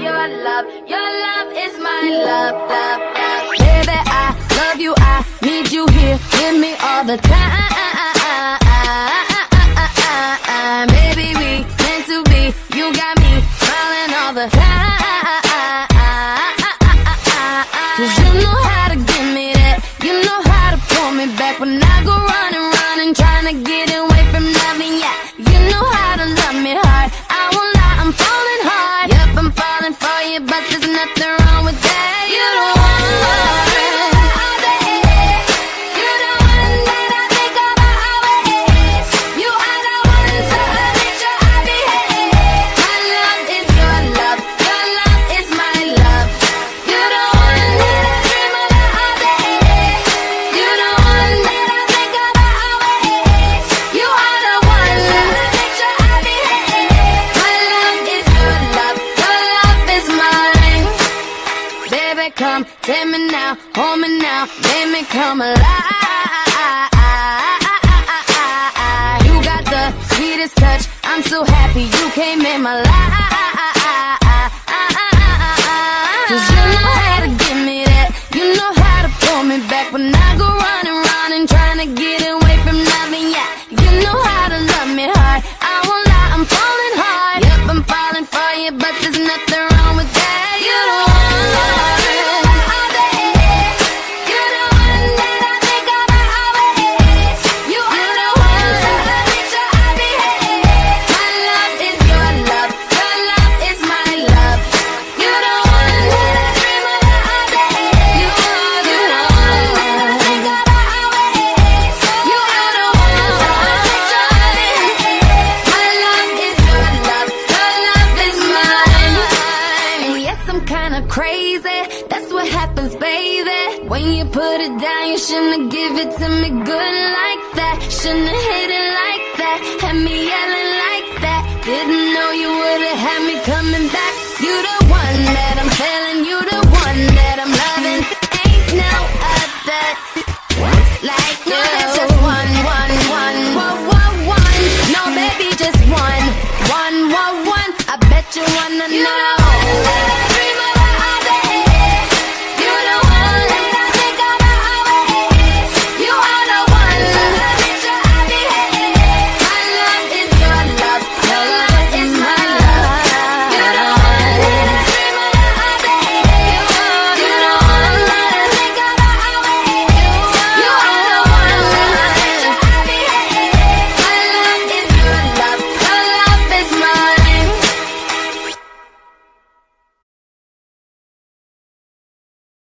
your love. Your love is my love, love, love. Baby, I love you. I need you here with me all the time. Baby, we meant to be. You got me smiling all the time. Cause you know how to give me that. You know how to pull me back when I go running, running, trying to get away. But there's nothing wrong with that. You don't wanna love come, take me now, hold me now, make me come alive. You got the sweetest touch, I'm so happy you came in my life. Cause you know how to give me that, you know how to pull me back when I go running, running, trying to get away from nothing, yeah. You know how to love me hard, I won't lie, I'm falling hard. Yep, I'm falling for you, but there's nothing happens, baby. When you put it down, you shouldn't have give it to me good like that. Shouldn't have hit it like that. Had me yelling like that. Didn't know you would have had me coming back. You the one that I'm telling, you the one that I'm loving. Ain't no other like you. No, that's just one, one, one, one, one, one. No, baby, just one, one, one, one. I bet you wanna know.